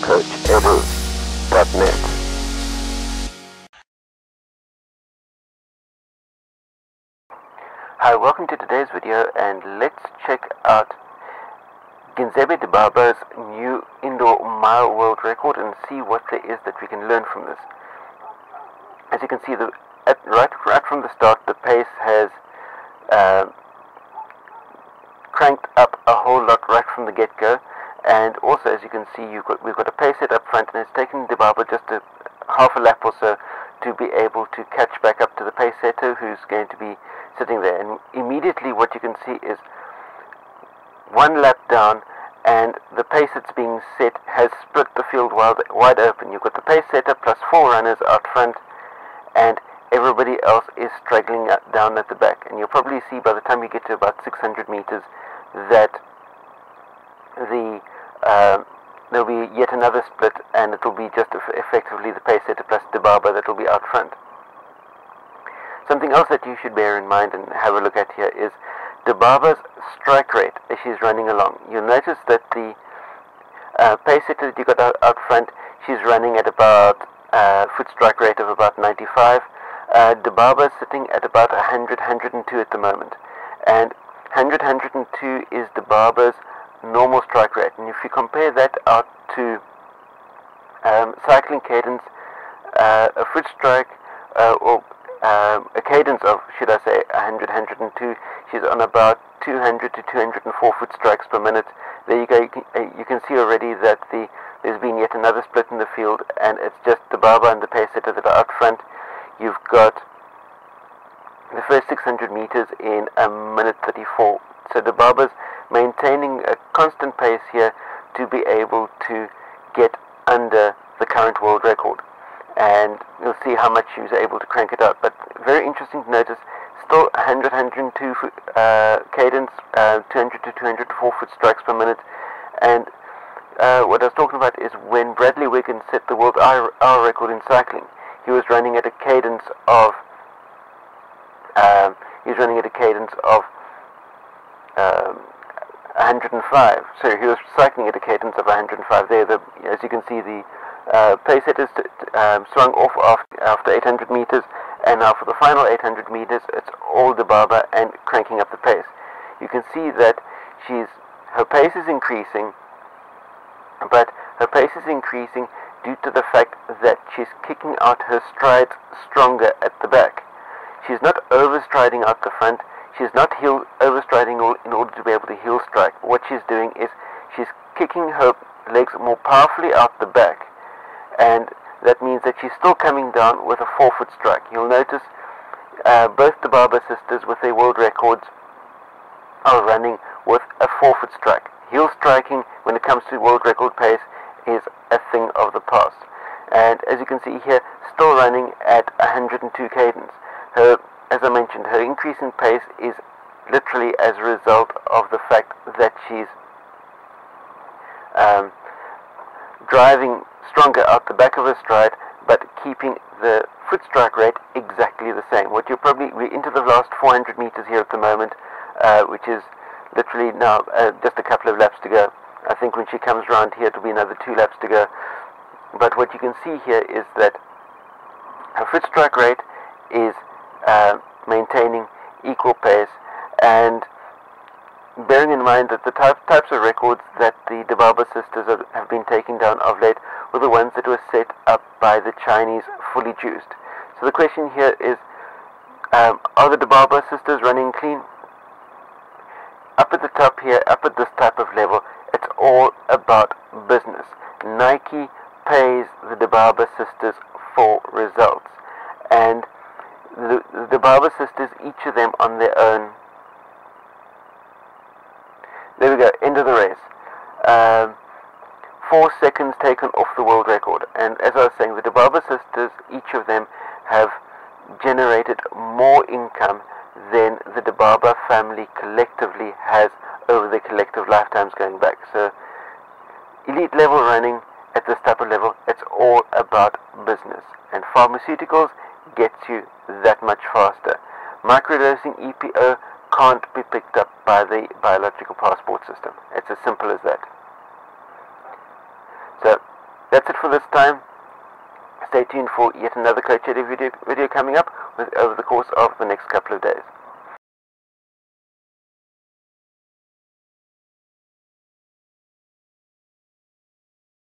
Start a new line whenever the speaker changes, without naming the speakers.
CoachEdu.net. Hi, welcome to today's video and let's check out Genzebe Dibaba's new indoor mile world record and see what there is that we can learn from this. As you can see, the, at, right, right from the start, the pace has uh, cranked up a whole lot right from the get-go. And also, as you can see, got, we've got a pace set up front, and it's taken Dibaba just a half a lap or so to be able to catch back up to the pace setter, who's going to be sitting there. And immediately, what you can see is one lap down, and the pace that's being set has split the field wide, wide open. You've got the pace setter plus four runners out front, and everybody else is struggling uh, down at the back. And you'll probably see by the time you get to about 600 meters that the uh, there'll be yet another split, and it will be just effectively the pace setter plus Dibaba that will be out front. Something else that you should bear in mind and have a look at here is Dibaba's strike rate as she's running along. You'll notice that the uh, pace setter that you got out, out front, she's running at about uh, foot strike rate of about 95. Uh, Dibaba sitting at about 100, 102 at the moment. And 100, 102 is Dibaba's normal strike rate. And if you compare that out to um, cycling cadence, uh, a foot strike, uh, or um, a cadence of, should I say, 100, 102, she's on about 200 to 204 foot strikes per minute. There you go, you can, uh, you can see already that the there's been yet another split in the field, and it's just Dibaba and the pace setter that are out front. You've got the first 600 meters in a minute 34. So Dibaba's maintaining a constant pace here to be able to get under the current world record. And you'll see how much she was able to crank it up. But very interesting to notice, still 100, 102 uh, cadence, uh, 200 to 204 foot strikes per minute. And uh, what I was talking about is when Bradley Wiggins set the world hour, hour record in cycling, he was running at a cadence of um, he was running at a cadence of um, 105. So he was cycling at a cadence of 105 there. The, as you can see, the uh, pace setters um, swung off after, after 800 meters, and now for the final 800 meters, it's all Dibaba and cranking up the pace. You can see that she's her pace is increasing, but her pace is increasing due to the fact that she's kicking out her strides stronger at the back. She's not overstriding out the front, she's not heel overstriding in order to be able to heel strike. What she's doing is she's kicking her legs more powerfully out the back, and that means that she's still coming down with a forefoot strike. You'll notice uh, both Dibaba sisters with their world records are running with a forefoot strike. Heel striking when it comes to world record pace is a thing of the past. And as you can see here, still running at 102 cadence. Her as I mentioned, her increase in pace is literally as a result of the fact that she's um, driving stronger out the back of her stride, but keeping the foot strike rate exactly the same. What you're probably we're into the last 400 meters here at the moment, uh, which is literally now uh, just a couple of laps to go. I think when she comes around here, it'll be another two laps to go. But what you can see here is that her foot strike rate is uh, maintaining equal pace and bearing in mind that the type, types of records that the Dibaba sisters have, have been taking down of late were the ones that were set up by the Chinese fully juiced. So the question here is, um, are the Dibaba sisters running clean? Up at the top here, up at this type of level, it's all about business. Nike pays the Dibaba sisters for results. And the, Barber sisters, each of them on their own. There we go, end of the race. Um, four seconds taken off the world record. And as I was saying, the Dibaba sisters, each of them have generated more income than the Dibaba family collectively has over their collective lifetimes going back. So, elite level running at this type of level, it's all about business. And pharmaceuticals gets you that much faster. Microdosing EPO can't be picked up by the biological passport system. It's as simple as that. So, That's it for this time. Stay tuned for yet another Coach Eddie video, video coming up with, over the course of the next couple of days.